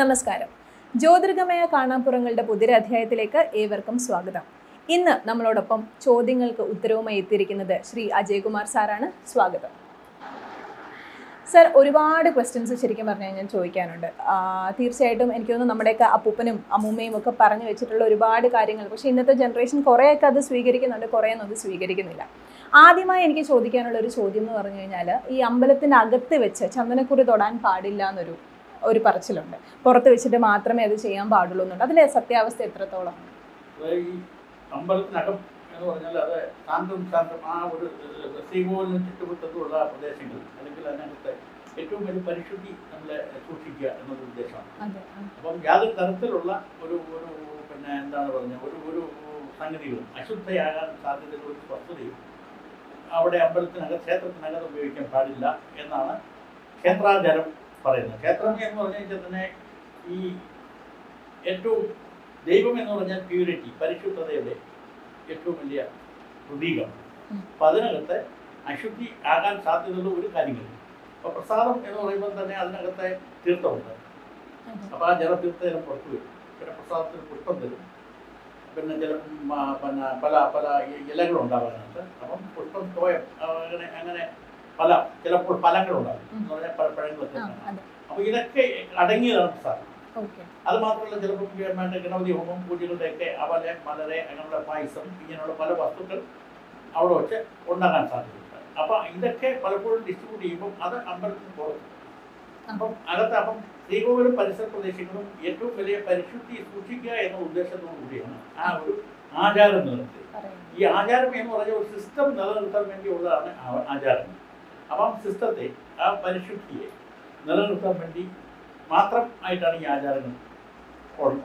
നമസ്കാരം. ജ്യോതിർഗമയ കാണാപ്പുറങ്ങളുടെ പുതിരധ്യായത്തിലേക്ക് ഏവർക്കും സ്വാഗതം. ഇന്ന് നമ്മളോടൊപ്പം ചോദ്യങ്ങൾക്ക് ഉത്തരവുമായി എത്തിയിരിക്കുന്നത് ശ്രീ അജയ്കുമാർ സാറാണ്. സ്വാഗതം. സർ ഒരുപാട് ക്വസ്റ്റ്യൻസ് ശരിക്കും പറഞ്ഞു കഴിഞ്ഞാൽ ചോദിക്കാനുണ്ട്. തീർച്ചയായിട്ടും എനിക്ക് തോന്നുന്നു നമ്മുടെയൊക്കെ അപ്പൂപ്പനും അമ്മൂമ്മയും ഒക്കെ പറഞ്ഞു വെച്ചിട്ടുള്ള ഒരുപാട് കാര്യങ്ങൾ. പക്ഷേ ഇന്നത്തെ ജനറേഷൻ കുറേയൊക്കെ അത് സ്വീകരിക്കുന്നുണ്ട് കുറേയൊന്നും അത് സ്വീകരിക്കുന്നില്ല. ആദ്യമായി എനിക്ക് ചോദിക്കാനുള്ള ഒരു ചോദ്യം എന്ന് പറഞ്ഞു കഴിഞ്ഞാൽ ഈ അമ്പലത്തിന്റെ അകത്ത് വെച്ച് ചന്ദനക്കുറി തൊടാൻ പാടില്ല എന്നൊരു ഒരു പറച്ചിലുണ്ട്. പുറത്ത് വെച്ചിട്ട് മാത്രമേ അത് ചെയ്യാൻ പാടുള്ളൂ എന്നുണ്ട്. അതിലെ സത്യാവസ്ഥ എത്രത്തോളം? അമ്പലത്തിനകം എന്ന് പറഞ്ഞാൽ അത് ആ ഒരു ഏഹ്, ശ്രീകോവിലിന് ചുറ്റുവട്ടത്തുള്ള പ്രദേശങ്ങൾ. അല്ലെങ്കിൽ അതിനകത്ത് ഏറ്റവും വലിയ പരിശുദ്ധി നമ്മളെ സൂക്ഷിക്കുക എന്നൊരു ഉദ്ദേശമാണ്. അപ്പം യാതൊരു തരത്തിലുള്ള ഒരു ഒരു പിന്നെ എന്താണ് പറഞ്ഞത്? ഒരു ഒരു സംഗതികളും അശുദ്ധയാകാൻ സാധ്യതയുള്ള ഒരു വസ്തുതയും അവിടെ അമ്പലത്തിനകം ക്ഷേത്രത്തിനകം ഉപയോഗിക്കാൻ പാടില്ല എന്നാണ് ക്ഷേത്രാചാരം പറയുന്നത്. ക്ഷേത്രം എന്ന് പറഞ്ഞാൽ തന്നെ ഈ ഏറ്റവും ദൈവം എന്ന് പറഞ്ഞാൽ പ്യൂരിറ്റി പരിശുദ്ധതയുടെ ഏറ്റവും വലിയ പ്രതീകം. അപ്പം അതിനകത്ത് അശുദ്ധി ആകാൻ സാധ്യതയുള്ള ഒരു കാര്യങ്ങളില്ല അപ്പോൾ പ്രസാദം എന്ന് പറയുമ്പോൾ തന്നെ അതിനകത്തെ തീർത്ഥമുണ്ട്. അപ്പോൾ ആ ജലതീർത്ഥം പുറത്തു വരും. പിന്നെ പ്രസാദത്തിന് പുഷ്പം തരും. പിന്നെ ചില പിന്നെ പല പല ഇലകളുണ്ടാവാനുണ്ട് അപ്പം പുഷ്പം തോയം അങ്ങനെ അങ്ങനെ പല ചിലപ്പോൾ ഫലങ്ങളുണ്ടാകും. ഉണ്ടാകും എന്ന് പറഞ്ഞാൽ പഴ- പഴങ്ങളൊക്കെ അപ്പൊ ഇതൊക്കെ അടങ്ങിയതാണ് സാർ അത് മാത്രമല്ല ചിലപ്പോൾ ഗണപതി ഹോമം പൂജകളുടെയൊക്കെ അവലെ മലരെ അങ്ങനെയുള്ള പായസം ഇങ്ങനെയുള്ള പല വസ്തുക്കൾ അവിടെ വെച്ച് ഉണ്ടാകാൻ സാധ്യതയുണ്ട്. അപ്പം ഇതൊക്കെ പലപ്പോഴും ഡിസ്ട്രിബ്യൂട്ട് ചെയ്യുമ്പോൾ അത് അമ്പലത്തിന് പുറത്ത് അപ്പം അകത്ത് അപ്പം ശ്രീകോവിലും പരിസര പ്രദേശങ്ങളും ഏറ്റവും വലിയ പരിശുദ്ധി സൂക്ഷിക്കുക എന്ന ഉദ്ദേശത്തോടു കൂടിയാണ് ആ ഒരു ആചാരം നിലനിർത്തിയത്. ഈ ആചാരം എന്ന് പറഞ്ഞ ഒരു സിസ്റ്റം നിലനിർത്താൻ വേണ്ടിയുള്ളതാണ് ആചാരം. അപ്പം സിസ്റ്റത്തെ ആ പരിശുദ്ധിയെ നിലനിർത്താൻ വേണ്ടി മാത്രം ആയിട്ടാണ് ഈ ആചാരങ്ങൾ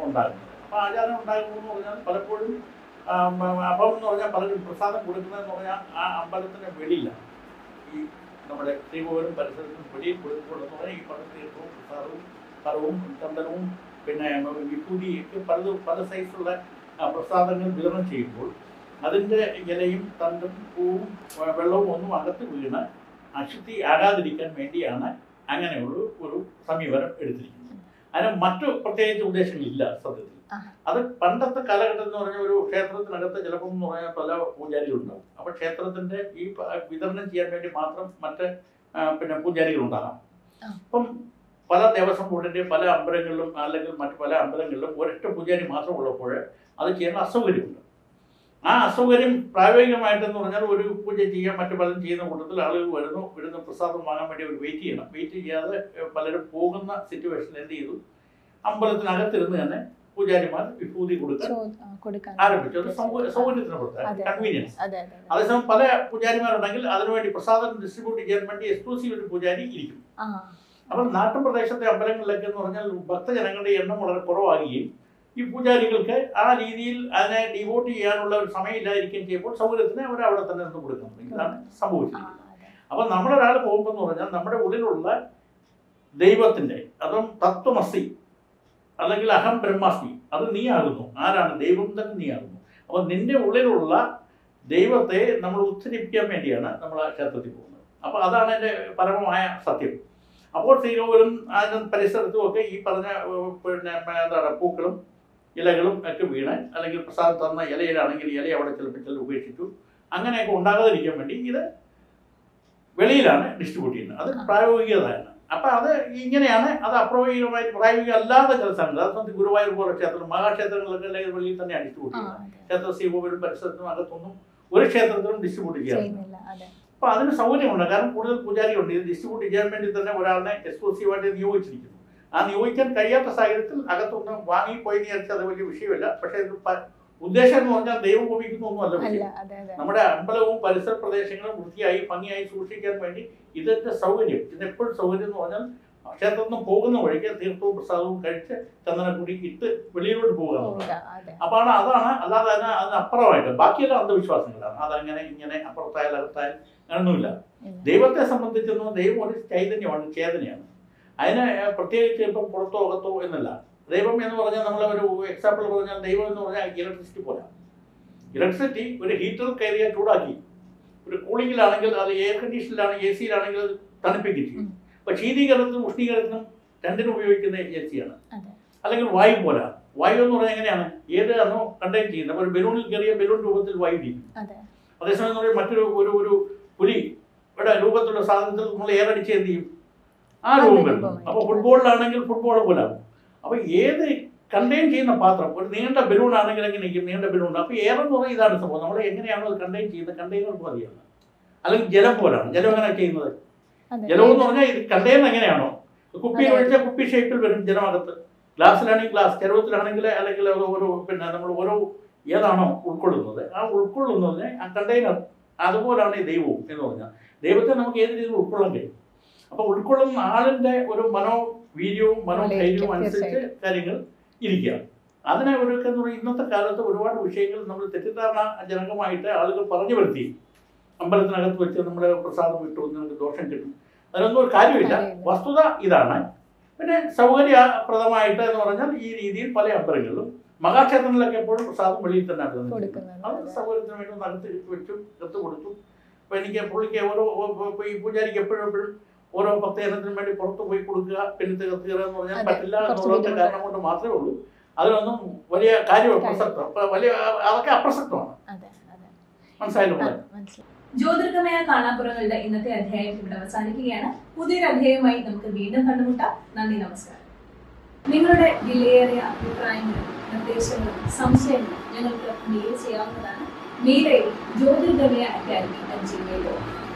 ഉണ്ടാകുന്നത്. അപ്പോൾ ആചാരം ഉണ്ടാകുമ്പോൾ എന്ന് പറഞ്ഞാൽ പലപ്പോഴും അപ്പം എന്ന് പറഞ്ഞാൽ പലരും പ്രസാദം കൊടുക്കുന്നതെന്ന് പറഞ്ഞാൽ ആ അമ്പലത്തിന് വെളിയില്ല. ഈ നമ്മുടെ ശ്രീകോവിലും പരിസരത്തും വെളിയിൽ കൊടുക്കുമ്പോൾ എന്ന് പറഞ്ഞാൽ ഈ പല പ്രസാദവും ഫലവും ചന്ദനവും പിന്നെ വിഭൂതിയൊക്കെ പല പല സൈസുള്ള പ്രസാദങ്ങൾ വിതരണം ചെയ്യുമ്പോൾ അതിന്റെ ഇലയും തണ്ടും പൂവും വെള്ളവും ഒന്നും അകത്ത് വീണ് അശുദ്ധി ആകാതിരിക്കാൻ വേണ്ടിയാണ് അങ്ങനെയുള്ള ഒരു സമീപനം എടുത്തിരിക്കുന്നത്. അതിന് മറ്റു പ്രത്യേകിച്ച് ഉദ്ദേശങ്ങളില്ല സത്യത്തിൽ. അത് പണ്ടത്തെ കാലഘട്ടം എന്ന് പറഞ്ഞ ഒരു ക്ഷേത്രത്തിനകത്ത് ചിലപ്പം എന്ന് പറഞ്ഞാൽ പല പൂജാരികളുണ്ടാവും. അപ്പോൾ ക്ഷേത്രത്തിന്റെ ഈ വിതരണം ചെയ്യാൻ വേണ്ടി മാത്രം മറ്റ് പിന്നെ പൂജാരികളുണ്ടാകാം. അപ്പം പല ദേവസ്വം ബോർഡിന്റെ പല അമ്പലങ്ങളിലും അല്ലെങ്കിൽ മറ്റു പല അമ്പലങ്ങളിലും ഒരൊറ്റ പൂജാരി മാത്രം ഉള്ളപ്പോൾ അത് ചെയ്യേണ്ട അസൗകര്യമുണ്ട്. ആ അസൗകര്യം പ്രായോഗികമായിട്ടെന്ന് പറഞ്ഞാൽ ഒരു പൂജ ചെയ്യാൻ മറ്റു പലരും ചെയ്യുന്ന കൂട്ടത്തിൽ ആളുകൾ വരുന്നു വരുന്ന പ്രസാദം വാങ്ങാൻ വേണ്ടി അവർ വെയിറ്റ് ചെയ്യണം. വെയിറ്റ് ചെയ്യാതെ പലരും പോകുന്ന സിറ്റുവേഷനിൽ എന്ത് ചെയ്തു? അമ്പലത്തിനകത്തിരുന്ന് തന്നെ പൂജാരിമാർ വിഭൂതി കൊടുക്കാൻ ആരംഭിച്ചു. അത് സൗകര്യത്തിന് പുറത്ത്. കൺവീനിയൻസ് അതെ അതെ അതെ. അതേസമയം പല പൂജാരിമാരുണ്ടെങ്കിൽ അതിനുവേണ്ടി പ്രസാദം ഡിസ്ട്രിബ്യൂട്ട് ചെയ്യാൻ വേണ്ടി എക്സ്ക്ലൂസീവ് ഒരു പൂജാരി ഇരിക്കും. അപ്പോൾ അപ്പം നാട്ടുപ്രദേശത്തെ അമ്പലങ്ങളിലൊക്കെ എന്ന് പറഞ്ഞാൽ ഭക്തജനങ്ങളുടെ എണ്ണം വളരെ കുറവാകുകയും ഈ പൂജാരികൾക്ക് ആ രീതിയിൽ അതിനെ ഡിവോട്ട് ചെയ്യാനുള്ള ഒരു സമയമില്ലായിരിക്കും ചെയ്യുമ്പോൾ സൗകര്യത്തിന് അവർ അവിടെ തന്നെ നിന്ന് കൊടുക്കണം. ഇതാണ് സംഭവിച്ചിരിക്കുന്നത്. അപ്പം നമ്മളൊരാൾ പോകുമ്പോൾ എന്ന് പറഞ്ഞാൽ നമ്മുടെ ഉള്ളിലുള്ള ദൈവത്തിന്റെ അതും തത്വമസി അല്ലെങ്കിൽ അഹം ബ്രഹ്മാസ്മി അത് നീ ആകുന്നു ആരാണ്? ദൈവം തന്നെ നീ ആകുന്നു അപ്പം നിന്റെ ഉള്ളിലുള്ള ദൈവത്തെ നമ്മൾ ഉദ്ധരിപ്പിക്കാൻ വേണ്ടിയാണ് നമ്മൾ ആ ക്ഷേത്രത്തിൽ പോകുന്നത്. അപ്പോൾ അതാണ് എന്റെ പരമമായ സത്യം. അപ്പോൾ ശ്രീകോവിലും അതിന് പരിസരത്തും ഒക്കെ ഈ പറഞ്ഞ പിന്നെ എന്താണ് പൂക്കളും ഇലകളും ഒക്കെ വീണ് അല്ലെങ്കിൽ പ്രസാദം തന്ന ഇലയിലാണെങ്കിൽ ഇല അവിടെ ചിലപ്പോൾ ചിലർ ഉപേക്ഷിച്ചു. അങ്ങനെയൊക്കെ ഉണ്ടാകാതിരിക്കാൻ വേണ്ടി ഇത് വെളിയിലാണ് ഡിസ്ട്രിബ്യൂട്ട് ചെയ്യുന്നത്. അത് പ്രായോഗികതാണ് അപ്പം അത് ഇങ്ങനെയാണ് അത് അപ്രായോഗികമായി പ്രായോഗിക അല്ലാത്ത ചില സ്ഥലങ്ങൾ. അത് ഗുരുവായൂർ പോലെ ക്ഷേത്രം മഹാക്ഷേത്രങ്ങളിലൊക്കെ അല്ലെങ്കിൽ വെളിയിൽ തന്നെയാണ് ഡിസ്ട്രിബ്യൂട്ട് ചെയ്യുന്നത്. ക്ഷേത്ര ശ്രീകോവിലും പരിസരത്തും അകത്തൊന്നും ഒരു ക്ഷേത്രത്തിലും ഡിസ്ട്രിബ്യൂട്ട് ചെയ്യാറില്ല. അപ്പോൾ അതിന് സൗകര്യമുണ്ട്. കാരണം കൂടുതൽ പൂജാരികളുണ്ട്. ഇത് ഡിസ്ട്രിബ്യൂട്ട് ചെയ്യാൻ വേണ്ടി തന്നെ ഒരാളിനെ എക്സ്ക്ലൂസീവായിട്ട് നിയോഗിച്ചിരിക്കുന്നു ആ നിയോഗിക്കാൻ കഴിയാത്ത സാഹചര്യത്തിൽ അകത്തൊന്ന് വാങ്ങിപ്പോയി വിചാരിച്ചാൽ അത് വലിയ വിഷയമല്ല. പക്ഷേ ഇത് ഉദ്ദേശം എന്ന് പറഞ്ഞാൽ ദൈവം ഉപയോഗിക്കുന്ന ഒന്നുമല്ല നമ്മുടെ അമ്പലവും പരിസര പ്രദേശങ്ങളും വൃത്തിയായി ഭംഗിയായി സൂക്ഷിക്കാൻ വേണ്ടി ഇതിന്റെ സൗകര്യം. ഇതെപ്പോഴും സൗകര്യം എന്ന് പറഞ്ഞാൽ ക്ഷേത്രത്തിൽ നിന്ന് പോകുന്ന വഴിക്ക് തീർത്ഥവും പ്രസാദവും കഴിച്ച് ചന്ദനക്കുടി ഇട്ട് വെളിയിലോട്ട് പോകുക അപ്പോൾ അതാണ് അല്ലാതെ അതിന് അതിനപ്പുറമായിട്ട് ബാക്കിയെല്ലാം അന്ധവിശ്വാസങ്ങളാണ്. അതങ്ങനെ ഇങ്ങനെ അപ്പുറത്തായാലും അകത്തായാലും അങ്ങനെയൊന്നുമില്ല ദൈവത്തെ സംബന്ധിച്ചൊന്നും ദൈവം ഒരു ചൈതന്യമാണ് ചേതനയാണ് അതിന് പ്രത്യേകിച്ച് ഇപ്പം പുറത്തോ അകത്തോ എന്നല്ല. ദൈവം എന്ന് പറഞ്ഞാൽ നമ്മൾ ഒരു എക്സാമ്പിൾ പറഞ്ഞാൽ ദൈവം എന്ന് പറഞ്ഞാൽ ഇലക്ട്രിസിറ്റി പോലെ ഇലക്ട്രിസിറ്റി ഒരു ഹീറ്റർ കയറിയ ചൂടാക്കി. ഒരു കൂളിങ്ങിലാണെങ്കിൽ അത് എയർ കണ്ടീഷനിലാണ് എ സിയിലാണെങ്കിൽ അത് തണുപ്പിക്കും. ചെയ്യും അപ്പൊ ശീതീകരണത്തിനും ഉഷ്ണീകരണത്തിനും രണ്ടിനും ഉപയോഗിക്കുന്ന എ സിയാണ് അല്ലെങ്കിൽ വായു പോലെ വായു എന്ന് പറഞ്ഞാൽ എങ്ങനെയാണ്? ഏത് അന്നോ കണ്ടെയ്ൻ ചെയ്യുന്നത്. ഒരു ബലൂണിൽ കയറിയ ബലൂൺ രൂപത്തിൽ വായു ചെയ്യും അതെ. അതേസമയം മറ്റൊരു ഒരു ഒരു പുലി ഇവിടെ രൂപത്തിലുള്ള സാധനത്തിൽ നമ്മൾ എയറടിച്ച് എന്ത് ചെയ്യും? ആ അതെ, രൂപം വരും രൂപമായി. അപ്പോൾ ഫുട്ബോളിലാണെങ്കിൽ ഫുട്ബോൾ പോലെ. അപ്പോൾ ഏത് കണ്ടെയ്ൻ ചെയ്യുന്ന പാത്രം? ഒരു നീണ്ട ബലൂൺ ആണെങ്കിൽ എങ്ങനെ ഇരിക്കും? നീണ്ട ബലൂൺ അപ്പോൾ എയർ എന്ന് പറഞ്ഞാൽ ഇതാണ് സംഭവം. നമ്മൾ എങ്ങനെയാണോ അത് കണ്ടെയ്ൻ ചെയ്യുന്നത്? കണ്ടെയ്നർ പോലെയാണ് അല്ലെങ്കിൽ ജലം പോലാണ്. ജലം എങ്ങനെ ചെയ്യുന്നത്? ജലം എന്ന് പറഞ്ഞാൽ ഇത് കണ്ടെയ്നർ എങ്ങനെയാണോ? കുപ്പിയിൽ. ഒഴിച്ചാൽ കുപ്പി ഷേപ്പിൽ വരും ജലമകത്ത്. ഗ്ലാസ്സിലാണെങ്കിൽ ഗ്ലാസ് ചരുവത്തിലാണെങ്കിൽ അല്ലെങ്കിൽ ഓരോ ഒരു പിന്നെ നമ്മൾ ഓരോ ഏതാണോ ഉൾക്കൊള്ളുന്നത്. ആ ഉൾക്കൊള്ളുന്നതിനെ ആ കണ്ടെയ്നർ അതുപോലാണ് ഈ ദൈവവും എന്ന് പറഞ്ഞാൽ. ദൈവത്തെ നമുക്ക് ഏത് രീതിയിൽ ഉൾക്കൊള്ളാൻ കഴിയും? അപ്പോൾ ഉൾക്കൊള്ളുന്ന ആളിന്റെ ഒരു മനോവീര്യവും മനോധൈര്യവും അനുസരിച്ച് കാര്യങ്ങൾ ഇരിക്കുകയാണ് അതിനെ ഒരു എന്ന് ഇന്നത്തെ കാലത്ത് ഒരുപാട് വിഷയങ്ങൾ നമ്മൾ തെറ്റിദ്ധാരണ ജനകമായിട്ട് ആളുകൾ പറഞ്ഞു വരുത്തി. അമ്പലത്തിനകത്ത് വെച്ച് നമ്മുടെ പ്രസാദം കിട്ടും നമുക്ക് ദോഷം കിട്ടും. അതിനൊന്നും ഒരു കാര്യമില്ല. വസ്തുത ഇതാണ്. പിന്നെ സൗകര്യപ്രദമായിട്ട് എന്ന് പറഞ്ഞാൽ ഈ രീതിയിൽ പല അമ്പലങ്ങളിലും മഹാക്ഷേത്രങ്ങളിലൊക്കെ എപ്പോഴും പ്രസാദം വെളിയിൽ തന്നെ അത് സൗകര്യത്തിന് വേണ്ടി ഒന്ന് അകത്ത് വെച്ചു കത്ത് കൊടുത്തു. അപ്പൊ എനിക്ക് പുള്ളിക്ക് ഓരോ ഈ പൂജാരിക്ക് എപ്പോഴും എപ്പോഴും ഓരോ പ്രത്യേകത്തിനും വേണ്ടി പുറത്ത് പോയി കൊടുക്കുക പിന്നെ തീർത്തുക എന്ന് പറഞ്ഞാൽ പറ്റില്ല എന്നുള്ളതിന്റെ എന്നുള്ള കാരണം കൊണ്ട് മാത്രമേ ഉള്ളൂ. അതിനൊന്നും വലിയ കാര്യം കാര്യം. പ്രസക്തം? അപ്പൊ വലിയ അതൊക്കെ അപ്രസക്തമാണ്. അതെ അതെ. മനസ്സിലായല്ലോ? മനസ്സിലായി. ജ്യോതിർഗമയ കാണാപ്പുറങ്ങളുടെ ഇന്നത്തെ അധ്യായം ഇവിടെ അവസാനിക്കുകയാണ്. പുതിയൊരു അധ്യായവുമായി നമുക്ക് വീണ്ടും കണ്ടുമുട്ടാം. നന്ദി നമസ്കാരം. നിങ്ങളുടെ വിലയേറിയ അഭിപ്രായങ്ങളും നിർദ്ദേശങ്ങളും സംശയങ്ങളും ഞങ്ങൾക്ക് മെയിൽ ചെയ്യാവുന്നതാണ്. Mail I D Jyothirgamaya Academy at Gmail dot com